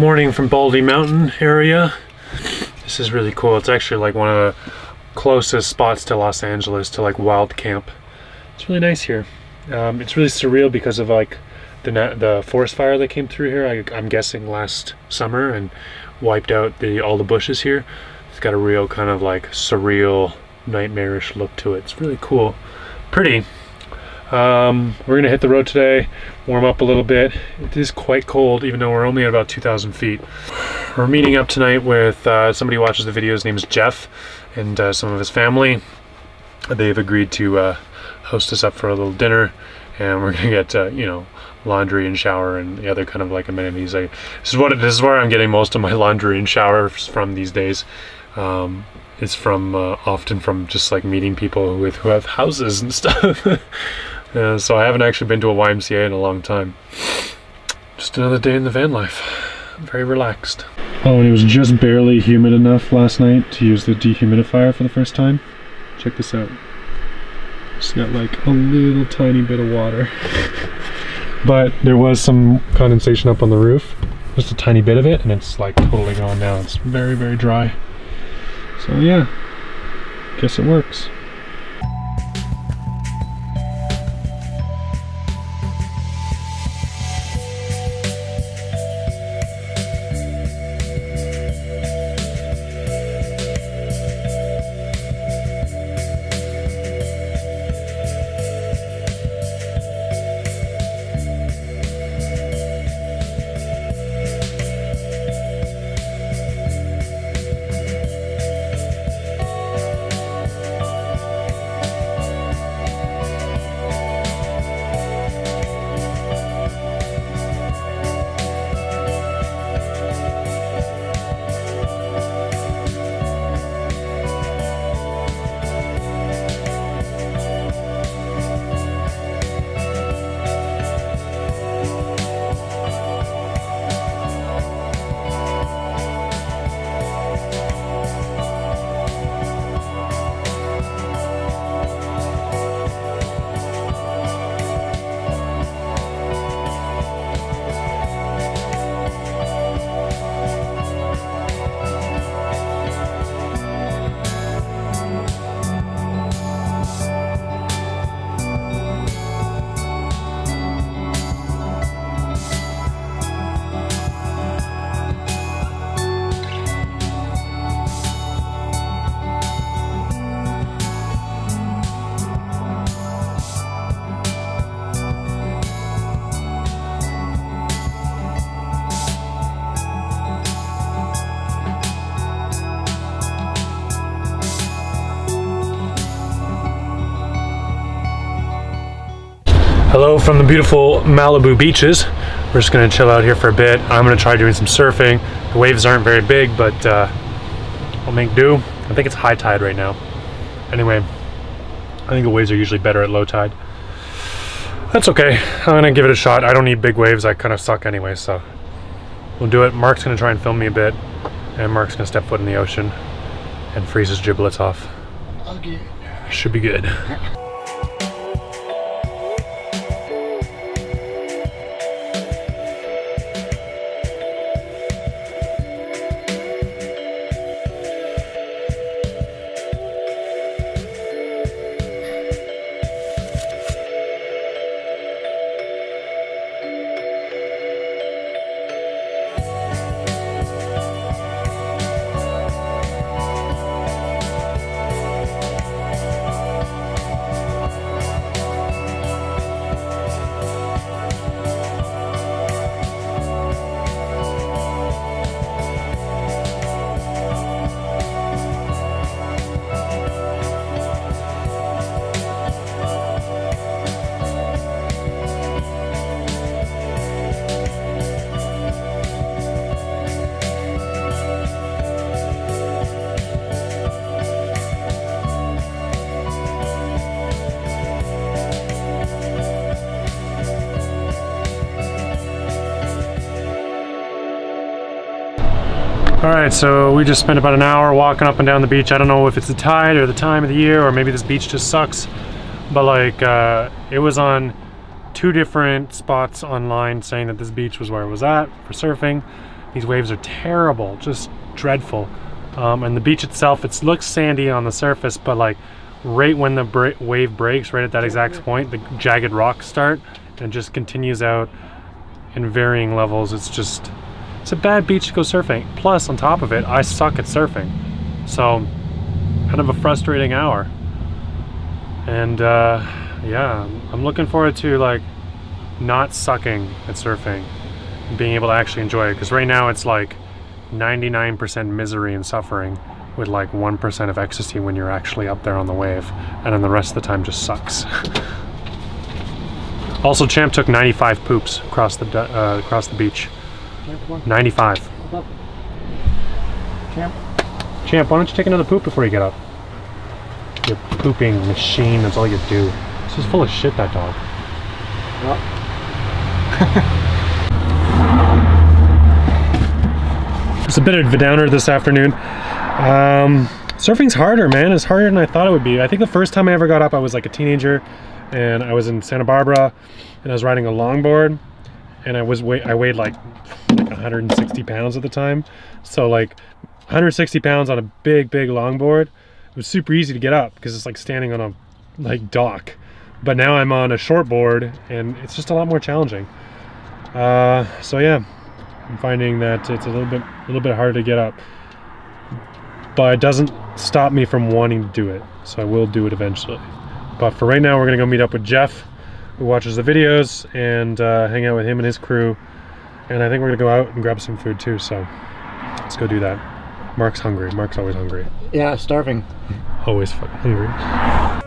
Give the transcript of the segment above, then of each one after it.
morning from Baldy Mountain area. This is really cool. It's actually like one of the closest spots to Los Angeles to like wild camp. It's really nice here. Um, it's really surreal because of like the the forest fire that came through here. I, I'm guessing last summer and wiped out the all the bushes here. It's got a real kind of like surreal, nightmarish look to it. It's really cool, pretty. Um, we're gonna hit the road today, warm up a little bit. It is quite cold, even though we're only at about 2,000 feet. We're meeting up tonight with uh, somebody who watches the videos. His name is Jeff, and uh, some of his family. They've agreed to uh, host us up for a little dinner, and we're gonna get uh, you know laundry and shower and the other kind of like amenities. I, this is what this is where I'm getting most of my laundry and showers from these days. Um, it's from uh, often from just like meeting people with who have houses and stuff. Uh, so I haven't actually been to a YMCA in a long time. Just another day in the van life. Very relaxed. Oh, and it was just barely humid enough last night to use the dehumidifier for the first time. Check this out. Just got like a little tiny bit of water. but there was some condensation up on the roof. Just a tiny bit of it, and it's like totally gone now. It's very, very dry. So yeah, guess it works. From the beautiful Malibu beaches. We're just gonna chill out here for a bit. I'm gonna try doing some surfing. The waves aren't very big, but uh, I'll make do. I think it's high tide right now. Anyway, I think the waves are usually better at low tide. That's okay. I'm gonna give it a shot. I don't need big waves. I kind of suck anyway, so we'll do it. Mark's gonna try and film me a bit, and Mark's gonna step foot in the ocean and freeze his giblets off. Okay. Should be good. All right, so we just spent about an hour walking up and down the beach. I don't know if it's the tide or the time of the year or maybe this beach just sucks. But like, uh, it was on two different spots online saying that this beach was where it was at for surfing. These waves are terrible, just dreadful. Um, and the beach itself, it looks sandy on the surface, but like right when the bra wave breaks, right at that exact point, the jagged rocks start and just continues out in varying levels. It's just, it's a bad beach to go surfing. Plus, on top of it, I suck at surfing. So, kind of a frustrating hour. And uh, yeah, I'm looking forward to like not sucking at surfing and being able to actually enjoy it because right now it's like 99% misery and suffering with like 1% of ecstasy when you're actually up there on the wave and then the rest of the time just sucks also champ took 95 poops across the uh, across the beach 95 Champ. champ why don't you take another poop before you get up you pooping machine that's all you do this is full of shit that dog It's a bit of a downer this afternoon. Um, surfing's harder, man. It's harder than I thought it would be. I think the first time I ever got up, I was like a teenager, and I was in Santa Barbara, and I was riding a longboard, and I was I weighed like like 160 pounds at the time. So like 160 pounds on a big, big longboard. It was super easy to get up because it's like standing on a like dock. But now I'm on a short board, and it's just a lot more challenging. Uh, so yeah, I'm finding that it's a little bit a little bit harder to get up. But it doesn't stop me from wanting to do it. So I will do it eventually. But for right now, we're gonna go meet up with Jeff, who watches the videos, and uh, hang out with him and his crew. And I think we're gonna go out and grab some food too. So let's go do that. Mark's hungry. Mark's always hungry. Yeah, starving. Always hungry.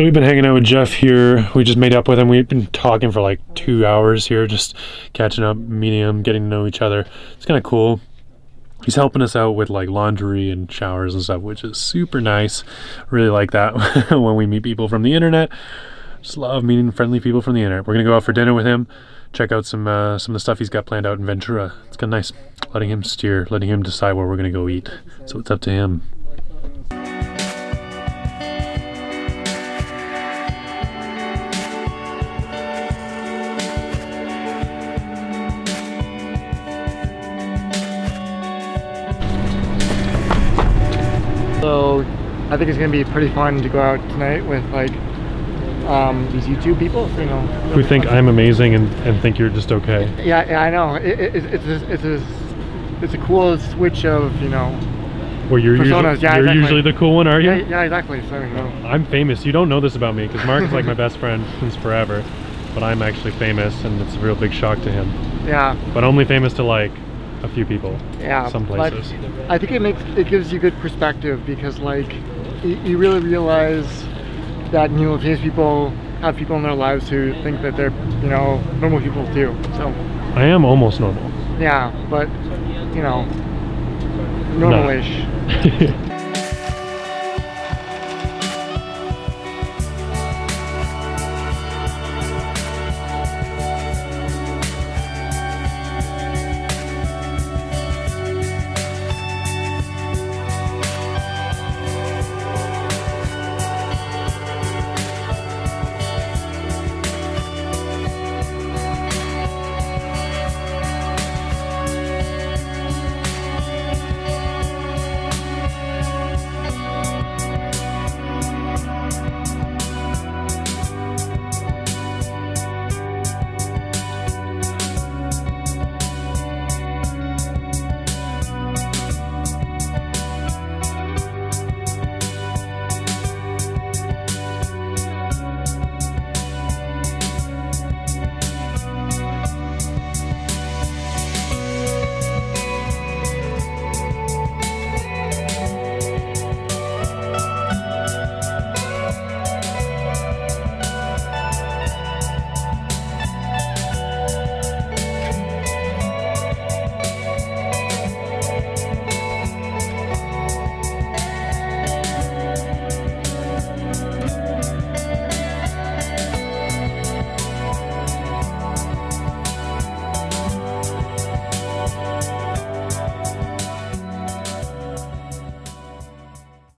So we've been hanging out with Jeff here. We just made up with him. We've been talking for like two hours here, just catching up, meeting him, getting to know each other. It's kind of cool. He's helping us out with like laundry and showers and stuff, which is super nice. Really like that when we meet people from the internet. Just love meeting friendly people from the internet. We're gonna go out for dinner with him. Check out some uh, some of the stuff he's got planned out in Ventura. It's kind of nice. Letting him steer, letting him decide where we're gonna go eat. So it's up to him. I think it's gonna be pretty fun to go out tonight with like um, these YouTube people. You know, Who think I'm amazing and, and think you're just okay. Yeah, yeah, I know. It, it, it's a, it's a it's a cool switch of you know. Where you're Personas, usually yeah, you're exactly. usually the cool one, are you? Yeah, yeah, exactly. So you know. I'm famous. You don't know this about me because Mark is like my best friend since forever. But I'm actually famous and it's a real big shock to him. Yeah, But only famous to like a few people. yeah. Some places. I think it makes it gives you good perspective because like you, really realize that you know people have people in their lives who think that they're you know normal people too. So I am almost normal. yeah, but you know normalish.